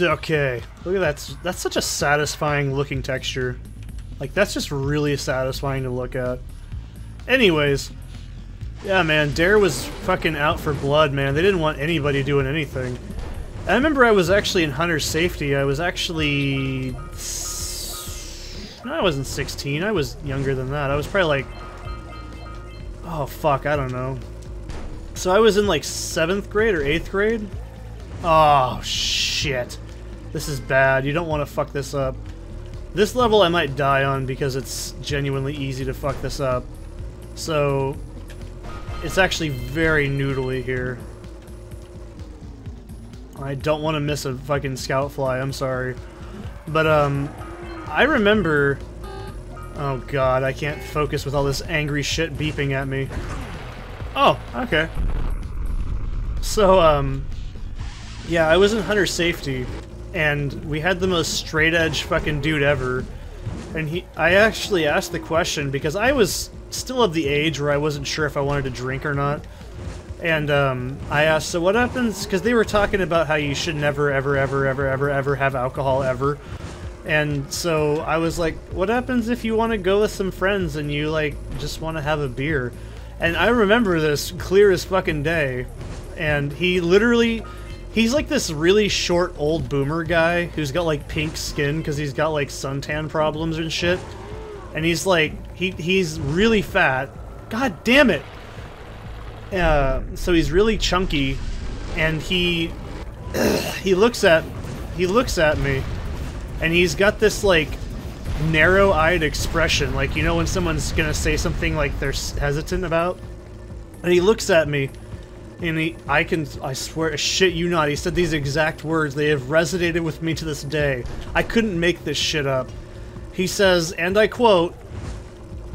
Okay, look at that. That's such a satisfying looking texture. Like, that's just really satisfying to look at. Anyways, yeah, man, Dare was fucking out for blood, man. They didn't want anybody doing anything. I remember I was actually in Hunter's Safety. I was actually... No, I wasn't 16. I was younger than that. I was probably like... Oh, fuck, I don't know. So I was in like 7th grade or 8th grade? Oh, shit. This is bad. You don't want to fuck this up. This level I might die on because it's genuinely easy to fuck this up. So, it's actually very noodly here. I don't want to miss a fucking scout fly, I'm sorry. But, um, I remember... Oh god, I can't focus with all this angry shit beeping at me. Oh, okay. So, um, yeah, I was in Hunter Safety, and we had the most straight-edge fucking dude ever. And he, I actually asked the question because I was still of the age where I wasn't sure if I wanted to drink or not. And um, I asked, so what happens? Because they were talking about how you should never, ever, ever, ever, ever, ever have alcohol ever. And so I was like, what happens if you want to go with some friends and you like just want to have a beer? And I remember this clear as fucking day. And he literally, he's like this really short old boomer guy who's got like pink skin because he's got like suntan problems and shit. And he's like, he he's really fat. God damn it! Uh, so he's really chunky, and he he looks at he looks at me, and he's got this like narrow-eyed expression, like you know when someone's gonna say something like they're hesitant about, and he looks at me, and he I can I swear shit you not he said these exact words they have resonated with me to this day. I couldn't make this shit up. He says, and I quote,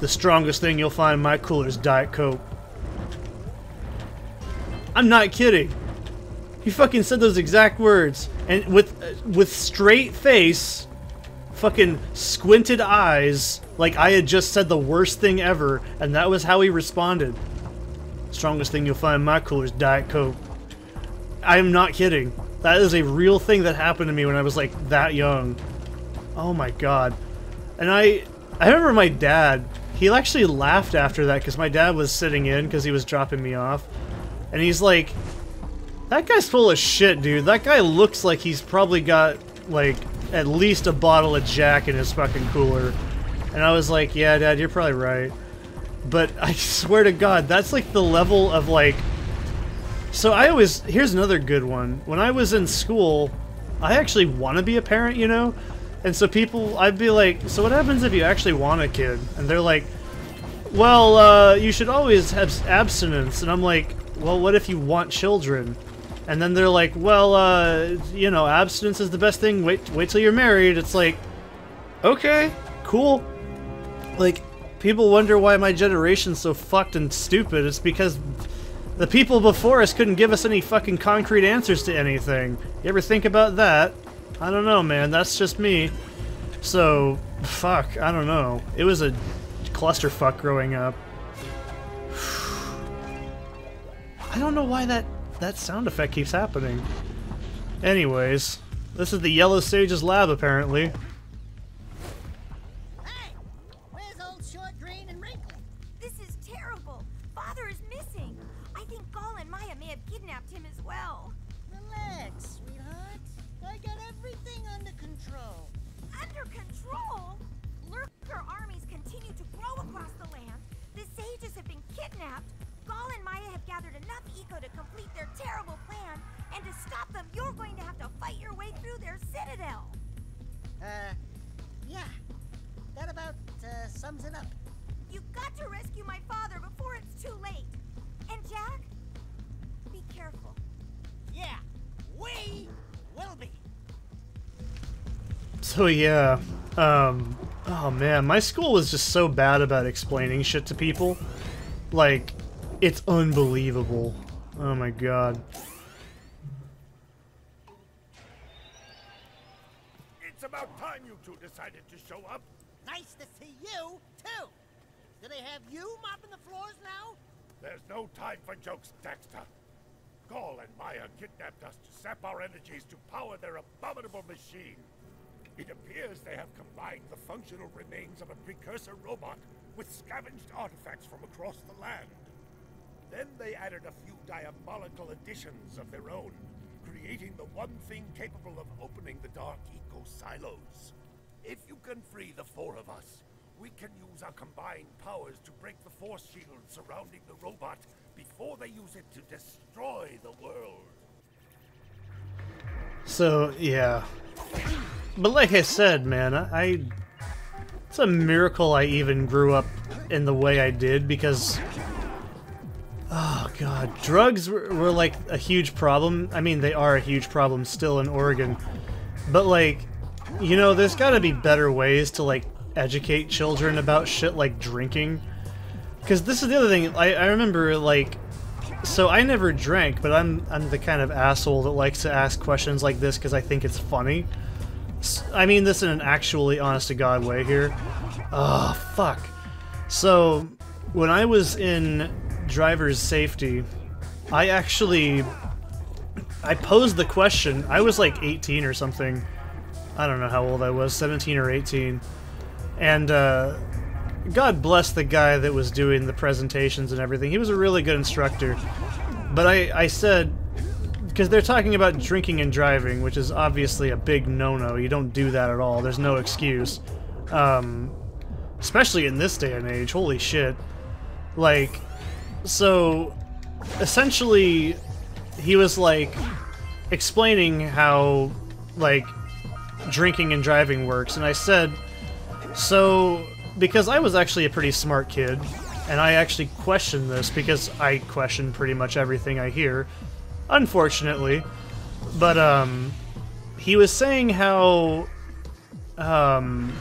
"The strongest thing you'll find in my cooler is Diet Coke." I'm not kidding. He fucking said those exact words, and with uh, with straight face, fucking squinted eyes, like I had just said the worst thing ever, and that was how he responded. Strongest thing you'll find in my cooler is Diet Coke. I am not kidding. That is a real thing that happened to me when I was like that young. Oh my god. And I I remember my dad, he actually laughed after that because my dad was sitting in because he was dropping me off. And he's like, that guy's full of shit, dude. That guy looks like he's probably got, like, at least a bottle of Jack in his fucking cooler. And I was like, yeah, Dad, you're probably right. But I swear to God, that's like the level of, like... So I always... Here's another good one. When I was in school, I actually want to be a parent, you know? And so people... I'd be like, so what happens if you actually want a kid? And they're like, well, uh, you should always have abstinence. And I'm like, well, what if you want children? And then they're like, well, uh, you know, abstinence is the best thing. Wait, wait till you're married. It's like, okay, cool. Like, people wonder why my generation's so fucked and stupid. It's because the people before us couldn't give us any fucking concrete answers to anything. You ever think about that? I don't know, man. That's just me. So, fuck, I don't know. It was a clusterfuck growing up. I don't know why that, that sound effect keeps happening. Anyways, this is the Yellow Sage's lab, apparently. Rescue my father before it's too late. And Jak, be careful. Yeah, we will be. So yeah, um, oh man, my school was just so bad about explaining shit to people. Like, it's unbelievable. Oh my god. It's about time you two decided to show up. Nice to see you, too. Do they have you mopping the floors now? There's no time for jokes, Daxter. Gol and Maia kidnapped us to sap our energies to power their abominable machine. It appears they have combined the functional remains of a precursor robot with scavenged artifacts from across the land. Then they added a few diabolical additions of their own, creating the one thing capable of opening the Dark Eco silos. If you can free the four of us, we can use our combined powers to break the force shield surrounding the robot before they use it to destroy the world. So, yeah. But like I said, man, I... It's a miracle I even grew up in the way I did, because... Oh, God. Drugs were, were like a huge problem. I mean, they are a huge problem still in Oregon. But, like, you know, there's gotta be better ways to, like, educate children about shit like drinking. Because this is the other thing, I, I remember, like, so I never drank, but I'm I'm the kind of asshole that likes to ask questions like this because I think it's funny. I mean this in an actually honest to god way here. Oh fuck. So when I was in driver's safety, I actually I posed the question. I was like 18 or something. I don't know how old I was, 17 or 18. And uh, God bless the guy that was doing the presentations and everything. He was a really good instructor. But I, I said, because they're talking about drinking and driving, which is obviously a big no-no. You don't do that at all. There's no excuse. Um, especially in this day and age. Holy shit. Like, so, essentially, he was like explaining how, like, drinking and driving works, and I said, so, because I was actually a pretty smart kid, and I actually questioned this because I question pretty much everything I hear, unfortunately. But um, he was saying how um,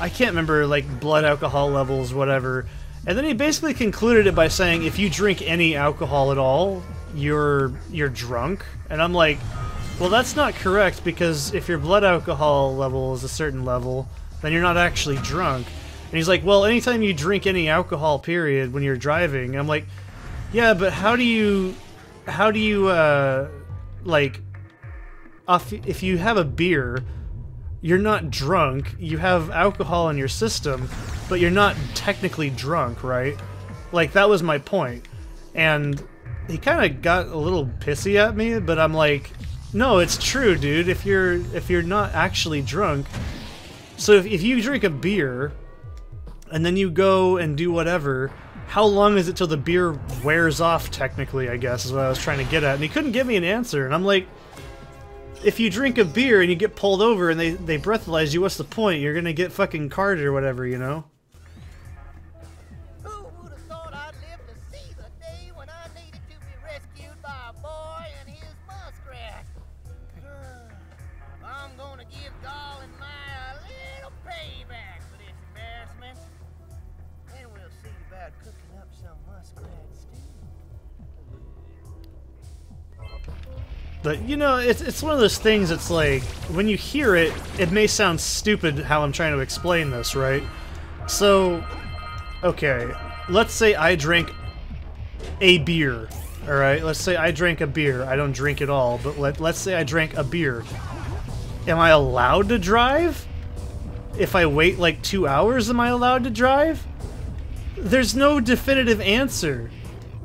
I can't remember like blood alcohol levels, whatever. And then he basically concluded it by saying, if you drink any alcohol at all, you're you're drunk. And I'm like, well, that's not correct because if your blood alcohol level is a certain level, then you're not actually drunk. And he's like, well, anytime you drink any alcohol, period, when you're driving, I'm like, yeah, but how do you, how do you, uh, like, if you have a beer, you're not drunk, you have alcohol in your system, but you're not technically drunk, right? Like, that was my point. And he kind of got a little pissy at me, but I'm like, no, it's true, dude. If you're if you're not actually drunk, so if, if you drink a beer and then you go and do whatever, how long is it till the beer wears off, technically, I guess, is what I was trying to get at. And he couldn't give me an answer. And I'm like, if you drink a beer and you get pulled over and they, they breathalyze you, what's the point? You're gonna get fucking carded or whatever, you know? Know, it's it's one of those things. It's like when you hear it, it may sound stupid how I'm trying to explain this, right? So, okay, let's say I drank a beer. All right, let's say I drank a beer. I don't drink at all, but let let's say I drank a beer. Am I allowed to drive? If I wait like two hours, am I allowed to drive? There's no definitive answer.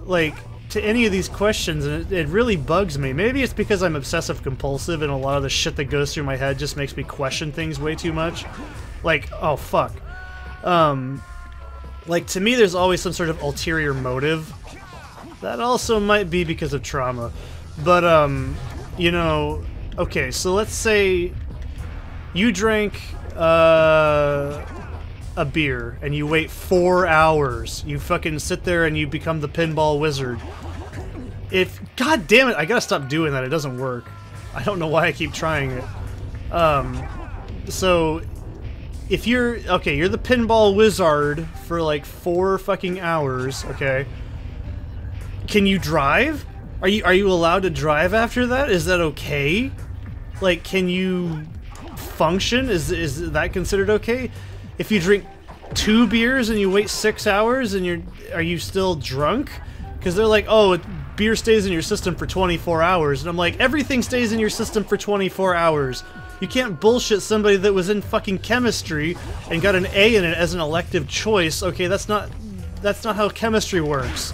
Like, to any of these questions, and it, it really bugs me. Maybe it's because I'm obsessive compulsive, and a lot of the shit that goes through my head just makes me question things way too much. Like, oh fuck. Um, like to me, there's always some sort of ulterior motive. That also might be because of trauma, but um, you know, okay. So let's say you drank uh a beer and you wait four hours. You fucking sit there and you become the pinball wizard. If god damn it, I gotta stop doing that. It doesn't work. I don't know why I keep trying it. Um, so if you're okay, you're the pinball wizard for like four fucking hours. Okay, can you drive? Are you are you allowed to drive after that? Is that okay? Like, can you function? Is is that considered okay? If you drink two beers and you wait six hours and you're are you still drunk? Because they're like, oh, beer stays in your system for 24 hours. And I'm like, everything stays in your system for 24 hours. You can't bullshit somebody that was in fucking chemistry and got an A in it as an elective choice. Okay, that's not that's not how chemistry works.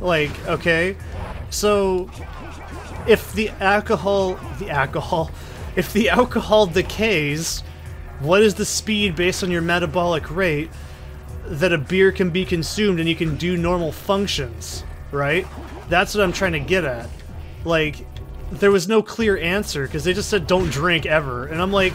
Like, okay? So if the alcohol the alcohol if the alcohol decays, what is the speed based on your metabolic rate that a beer can be consumed and you can do normal functions, right? That's what I'm trying to get at. Like, there was no clear answer because they just said don't drink ever. And I'm like,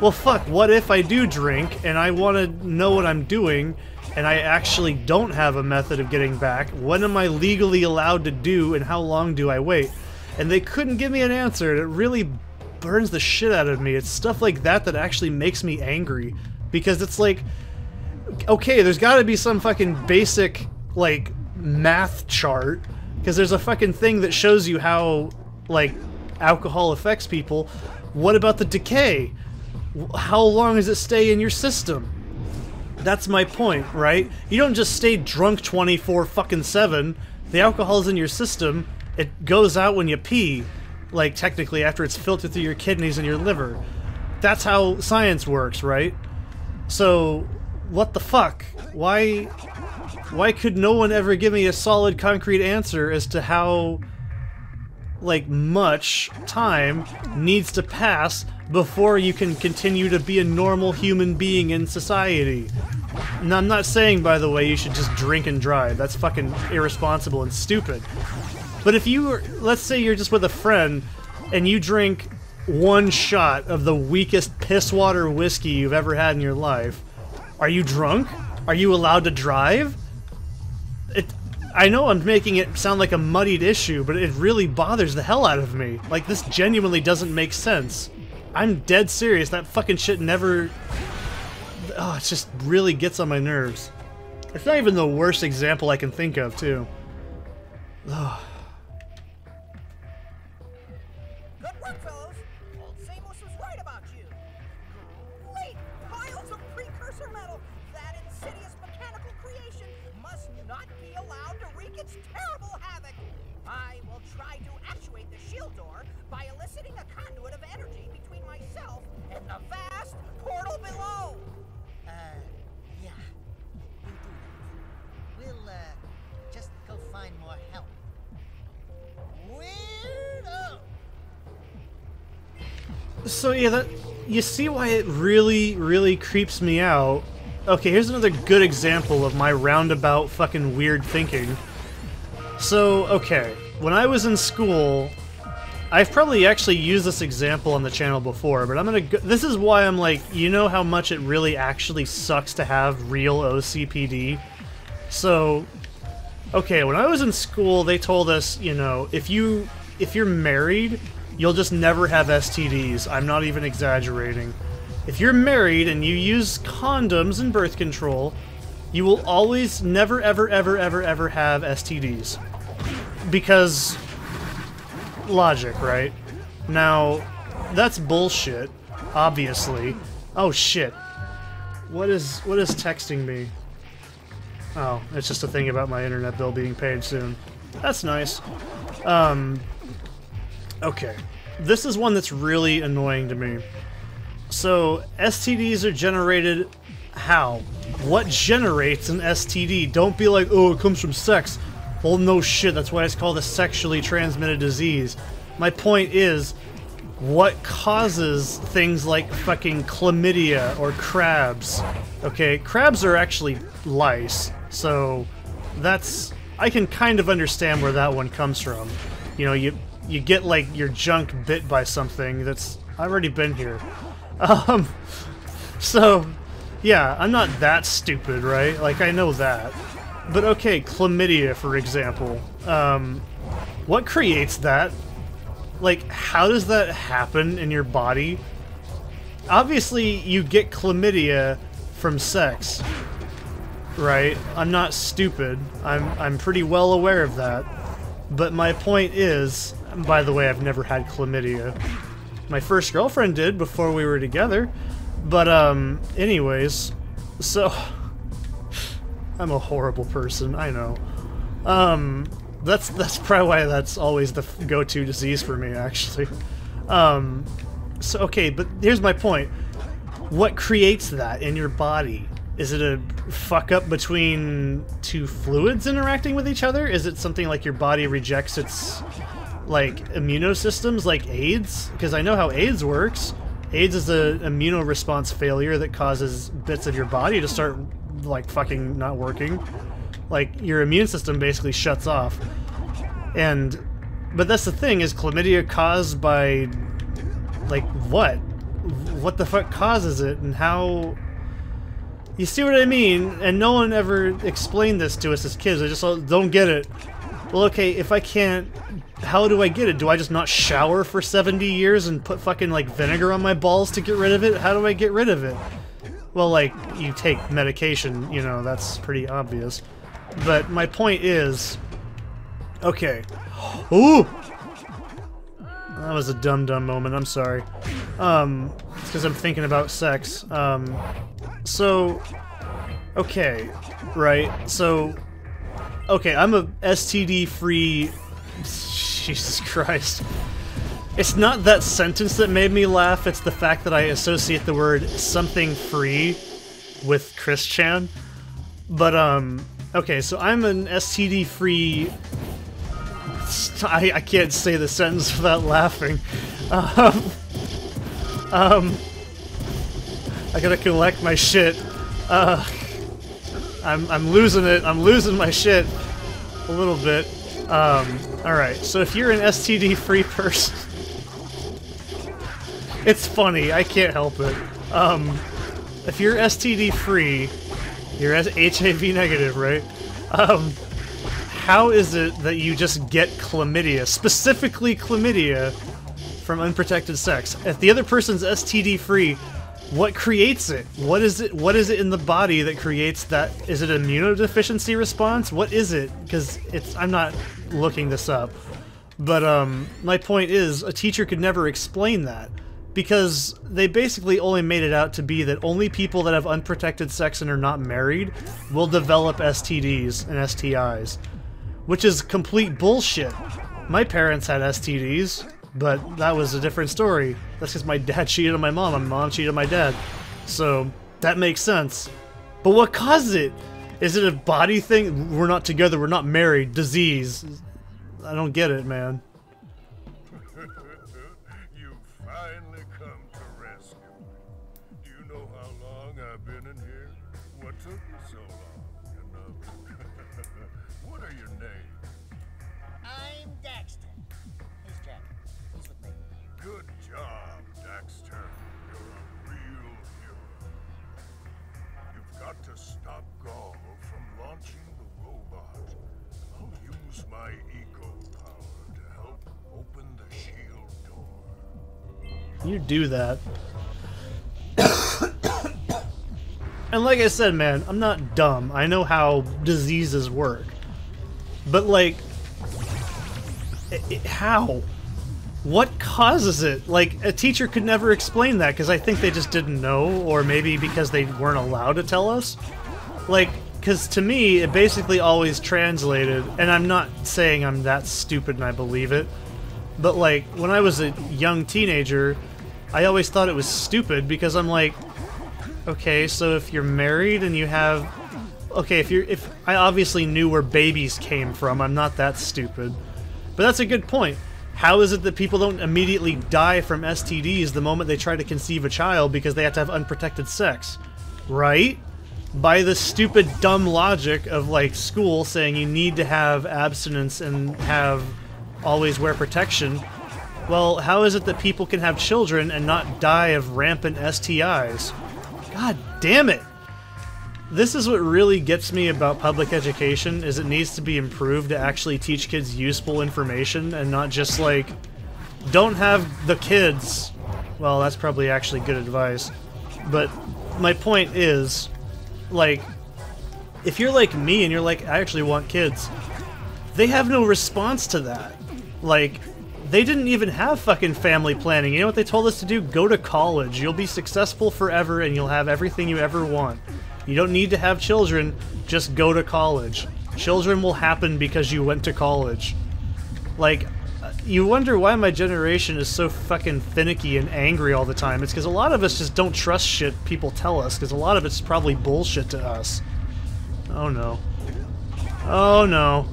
well, fuck, what if I do drink and I want to know what I'm doing and I actually don't have a method of getting back? What am I legally allowed to do and how long do I wait? And they couldn't give me an answer. And it really burns the shit out of me. It's stuff like that that actually makes me angry because it's like, okay, there's got to be some fucking basic like math chart because there's a fucking thing that shows you how like alcohol affects people. What about the decay? How long does it stay in your system? That's my point, right? You don't just stay drunk 24 fucking 7. The alcohol's in your system. It goes out when you pee like technically after it's filtered through your kidneys and your liver. That's how science works, right? So, what the fuck? Why why could no one ever give me a solid concrete answer as to how like much time needs to pass before you can continue to be a normal human being in society? And I'm not saying, by the way, you should just drink and drive. That's fucking irresponsible and stupid. But if you were, let's say you're just with a friend and you drink one shot of the weakest piss water whiskey you've ever had in your life, are you drunk? Are you allowed to drive? It, I know I'm making it sound like a muddied issue, but it really bothers the hell out of me. Like, this genuinely doesn't make sense. I'm dead serious. That fucking shit never... Oh, it just really gets on my nerves. It's not even the worst example I can think of, too. Ugh. Not be allowed to wreak its terrible havoc. I will try to actuate the shield door by eliciting a conduit of energy between myself and the vast portal below. Uh, yeah. You do that. We'll, uh, just go find more help. Weirdo! So yeah, that you see why it really, really creeps me out. Okay, here's another good example of my roundabout fucking weird thinking. So, okay, when I was in school, I've probably actually used this example on the channel before, but I'm gonna go, this is why I'm like, you know how much it really actually sucks to have real OCPD? So, okay, when I was in school, they told us, you know, if you if you're married, you'll just never have STDs. I'm not even exaggerating. If you're married and you use condoms and birth control, you will always never ever ever ever ever have STDs. Because logic, right? Now, that's bullshit, obviously. Oh shit. What is what is texting me? Oh, it's just a thing about my internet bill being paid soon. That's nice. Um, okay. This is one that's really annoying to me. So, STDs are generated how? What generates an STD? Don't be like, oh, it comes from sex. Well, no shit, that's why it's called a sexually transmitted disease. My point is, what causes things like fucking chlamydia or crabs? Okay, crabs are actually lice, so that's I can kind of understand where that one comes from. You know, you you get like your junk bit by something that's I've already been here. Um, so yeah, I'm not that stupid, right? Like I know that. But okay, chlamydia, for example. Um, what creates that? Like, how does that happen in your body? Obviously, you get chlamydia from sex, right? I'm not stupid. I'm I'm pretty well aware of that. But my point is, by the way, I've never had chlamydia. My first girlfriend did before we were together. But um anyways, so I'm a horrible person, I know. Um That's that's probably why that's always the go-to disease for me, actually. Um, so okay, but here's my point. What creates that in your body? Is it a fuck up between two fluids interacting with each other? Is it something like your body rejects its like immunosystems like AIDS? Because I know how AIDS works. AIDS is a immunoresponse failure that causes bits of your body to start like fucking not working. Like your immune system basically shuts off. And but that's the thing is chlamydia caused by like what? What the fuck causes it and how you see what I mean? And no one ever explained this to us as kids. I just don't get it. Well, okay, if I can't, how do I get it? Do I just not shower for 70 years and put fucking like vinegar on my balls to get rid of it? How do I get rid of it? Well, like, you take medication, you know, that's pretty obvious. But my point is, okay. Ooh! That was a dumb dumb moment, I'm sorry. Um, it's because I'm thinking about sex. Um, so, okay, right, so, okay, I'm a STD-free... Jesus Christ. It's not that sentence that made me laugh, it's the fact that I associate the word something free with Chris Chan. But, um, okay, so I'm an STD-free... I, I can't say the sentence without laughing. Um, um, I gotta collect my shit. Uh, I'm, I'm losing it. I'm losing my shit a little bit. Um, alright, so if you're an STD-free person... it's funny, I can't help it. Um, if you're STD-free, you're HIV negative, right? Um, how is it that you just get chlamydia, specifically chlamydia, from unprotected sex? If the other person's STD-free, what creates it? What is it? What is it in the body that creates that? Is it immunodeficiency response? What is it? Because it's I'm not looking this up, but um, my point is a teacher could never explain that because they basically only made it out to be that only people that have unprotected sex and are not married will develop STDs and STIs, which is complete bullshit. My parents had STDs. But that was a different story. That's because my dad cheated on my mom, and my mom cheated on my dad. So, that makes sense. But what causes it? Is it a body thing? We're not together, we're not married. Disease. I don't get it, man. My eco power to help open the shield door. You do that. and like I said, man, I'm not dumb. I know how diseases work. But, like, i i how? What causes it? Like, a teacher could never explain that because I think they just didn't know, or maybe because they weren't allowed to tell us. Like, because to me, it basically always translated, and I'm not saying I'm that stupid and I believe it, but like, when I was a young teenager, I always thought it was stupid because I'm like, okay, so if you're married and you have. Okay, if you're. If I obviously knew where babies came from, I'm not that stupid. But that's a good point. How is it that people don't immediately die from STDs the moment they try to conceive a child because they have to have unprotected sex? Right? By the stupid, dumb logic of like school saying you need to have abstinence and have always wear protection. Well, how is it that people can have children and not die of rampant STIs? God damn it! This is what really gets me about public education is it needs to be improved to actually teach kids useful information and not just like don't have the kids. Well, that's probably actually good advice. But my point is like if you're like me and you're like I actually want kids, they have no response to that. Like they didn't even have fucking family planning. You know what they told us to do? Go to college. You'll be successful forever and you'll have everything you ever want. You don't need to have children, just go to college. Children will happen because you went to college. Like, you wonder why my generation is so fucking finicky and angry all the time. It's because a lot of us just don't trust shit people tell us, because a lot of it's probably bullshit to us. Oh no. Oh no.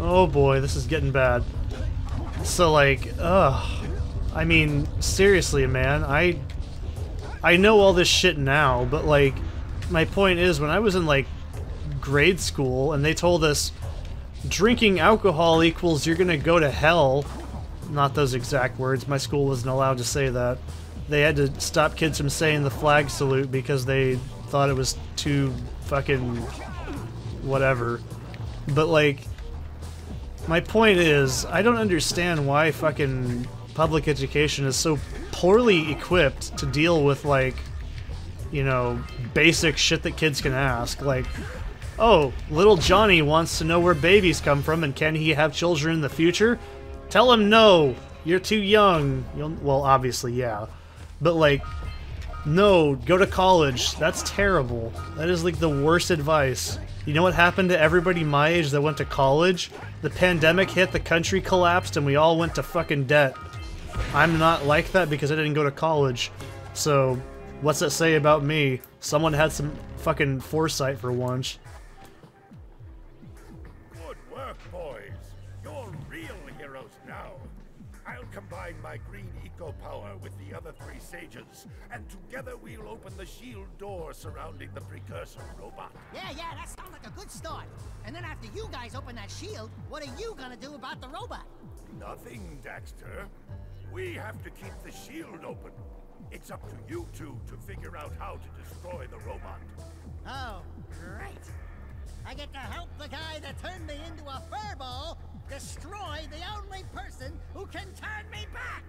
Oh boy, this is getting bad. So like, ugh. I mean, seriously, man, I I know all this shit now, but like my point is when I was in like grade school and they told us drinking alcohol equals you're to go to hell. Not those exact words. My school wasn't allowed to say that. They had to stop kids from saying the flag salute because they thought it was too fucking whatever. But like my point is, I don't understand why fucking public education is so poorly equipped to deal with like you know basic shit that kids can ask like oh little johnny wants to know where babies come from and can he have children in the future tell him no you're too young. You'll, well obviously yeah. But like no go to college. That's terrible. That is like the worst advice. You know what happened to everybody my age that went to college? The pandemic hit the country collapsed and we all went to fucking debt. I'm not like that because I didn't go to college. So, what's that say about me? Someone had some fucking foresight for once. Sages, and together we'll open the shield door surrounding the precursor robot. Yeah, yeah, that sounds like a good start. And then after you guys open that shield, what are you gonna do about the robot? Nothing, Daxter. We have to keep the shield open. It's up to you two to figure out how to destroy the robot. Oh, great. I get to help the guy that turned me into a furball destroy the only person who can turn me back!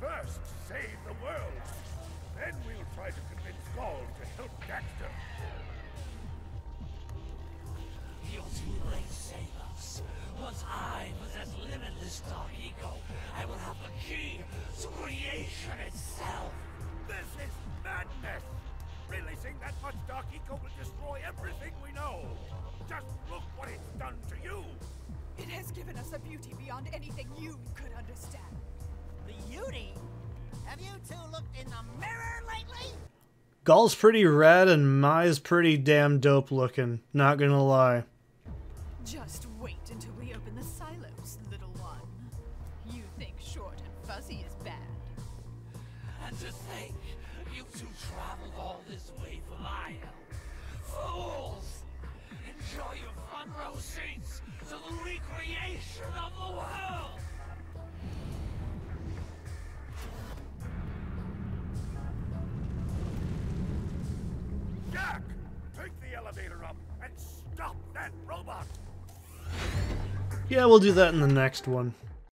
First, save the world. Then we'll try to convince Gol to help Daxter. You're too late, Samos. Once I possess limitless Dark Eco, I will have the key to creation itself. This is madness! Releasing that much Dark Eco will destroy everything we know. Just look what it's done to you. It has given us a beauty beyond anything you could understand. Have you two looked in the mirror lately? Gol's pretty red and Mai's pretty damn dope looking, not gonna lie. Just Yeah, we'll do that in the next one.